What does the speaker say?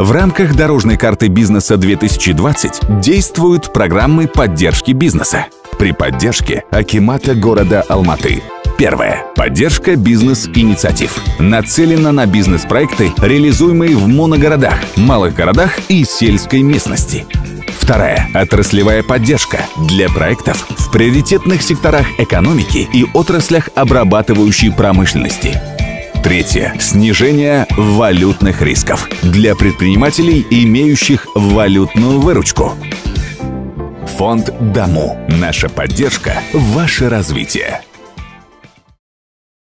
В рамках дорожной карты бизнеса 2020 действуют программы поддержки бизнеса. При поддержке Акимата города Алматы. Первое. Поддержка бизнес-инициатив. Нацелена на бизнес-проекты, реализуемые в моногородах, малых городах и сельской местности. Вторая. Отраслевая поддержка для проектов в приоритетных секторах экономики и отраслях обрабатывающей промышленности. Третье. Снижение валютных рисков для предпринимателей, имеющих валютную выручку. Фонд Даму. Наша поддержка – ваше развитие.